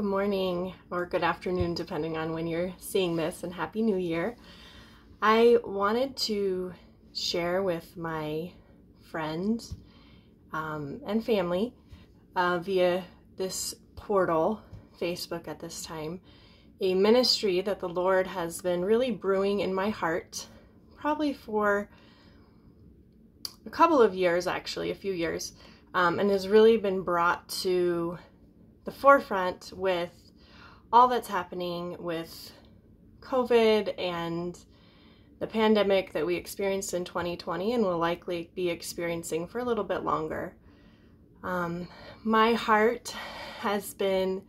Good morning or good afternoon, depending on when you're seeing this, and Happy New Year. I wanted to share with my friends um, and family uh, via this portal, Facebook at this time, a ministry that the Lord has been really brewing in my heart, probably for a couple of years, actually, a few years, um, and has really been brought to the forefront with all that's happening with COVID and the pandemic that we experienced in 2020 and will likely be experiencing for a little bit longer. Um, my heart has been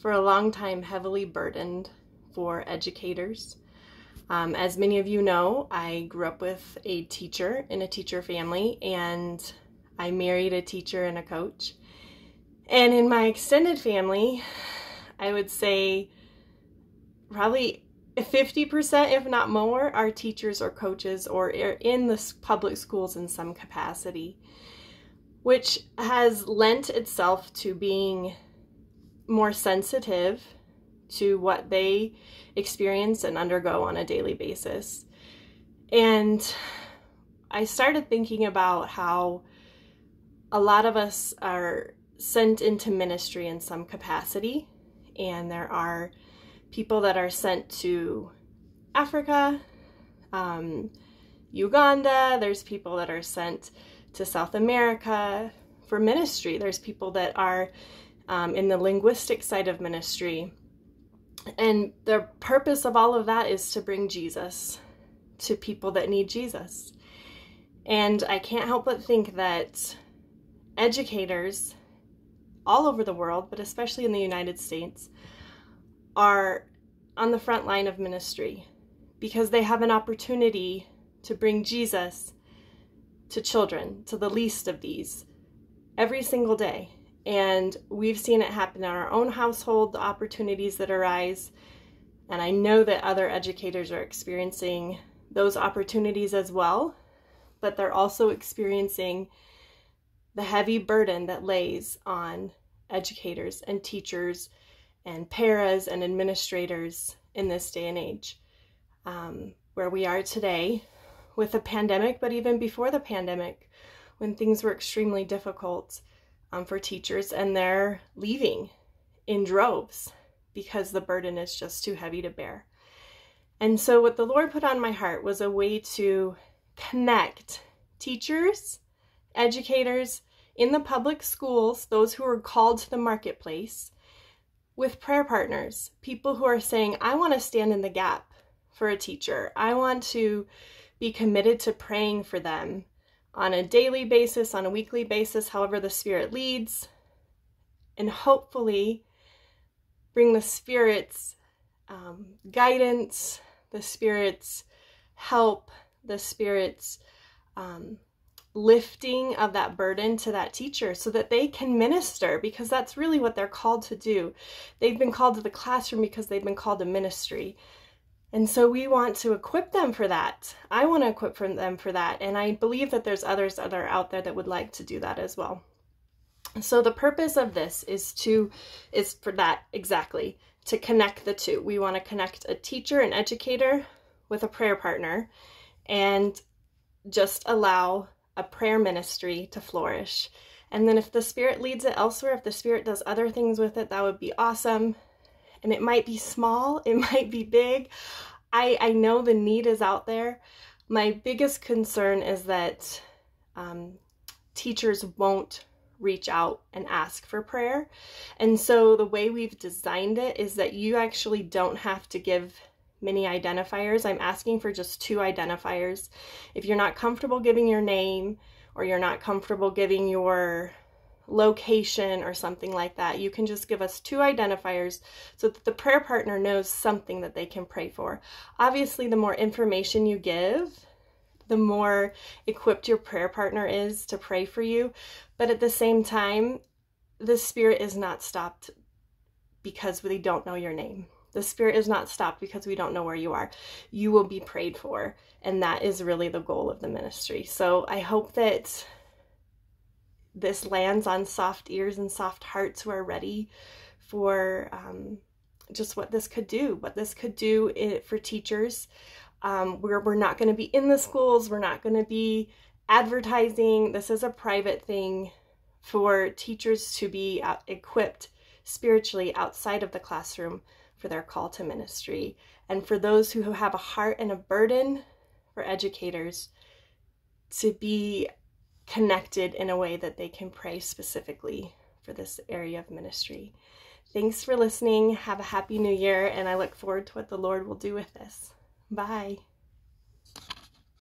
for a long time heavily burdened for educators. Um, as many of you know, I grew up with a teacher in a teacher family, and I married a teacher and a coach. And in my extended family, I would say probably 50%, if not more, are teachers or coaches or in the public schools in some capacity, which has lent itself to being more sensitive to what they experience and undergo on a daily basis. And I started thinking about how a lot of us are sent into ministry in some capacity, and there are people that are sent to Africa, um, Uganda, there's people that are sent to South America for ministry, there's people that are um, in the linguistic side of ministry. And the purpose of all of that is to bring Jesus to people that need Jesus. And I can't help but think that educators all over the world, but especially in the United States, are on the front line of ministry because they have an opportunity to bring Jesus to children, to the least of these, every single day. And we've seen it happen in our own household, the opportunities that arise. And I know that other educators are experiencing those opportunities as well, but they're also experiencing the heavy burden that lays on educators and teachers and paras and administrators in this day and age. Um, where we are today with the pandemic, but even before the pandemic, when things were extremely difficult um, for teachers and they're leaving in droves because the burden is just too heavy to bear. And so, what the Lord put on my heart was a way to connect teachers, educators, in the public schools, those who are called to the marketplace, with prayer partners, people who are saying, I want to stand in the gap for a teacher. I want to be committed to praying for them on a daily basis, on a weekly basis, however the Spirit leads, and hopefully bring the Spirit's um, guidance, the Spirit's help, the Spirit's um, lifting of that burden to that teacher so that they can minister because that's really what they're called to do. They've been called to the classroom because they've been called to ministry. And so we want to equip them for that. I want to equip them for that. And I believe that there's others that are out there that would like to do that as well. So the purpose of this is to is for that exactly to connect the two. We want to connect a teacher, an educator with a prayer partner and just allow a prayer ministry to flourish. And then if the Spirit leads it elsewhere, if the Spirit does other things with it, that would be awesome. And it might be small, it might be big. I, I know the need is out there. My biggest concern is that um, teachers won't reach out and ask for prayer. And so the way we've designed it is that you actually don't have to give many identifiers. I'm asking for just two identifiers. If you're not comfortable giving your name or you're not comfortable giving your location or something like that, you can just give us two identifiers so that the prayer partner knows something that they can pray for. Obviously, the more information you give, the more equipped your prayer partner is to pray for you. But at the same time, the spirit is not stopped because they don't know your name. The spirit is not stopped because we don't know where you are. You will be prayed for. And that is really the goal of the ministry. So I hope that this lands on soft ears and soft hearts who are ready for um, just what this could do, what this could do it, for teachers. Um, we're, we're not going to be in the schools, we're not going to be advertising. This is a private thing for teachers to be uh, equipped spiritually outside of the classroom for their call to ministry. And for those who have a heart and a burden for educators to be connected in a way that they can pray specifically for this area of ministry. Thanks for listening. Have a happy new year, and I look forward to what the Lord will do with this. Bye.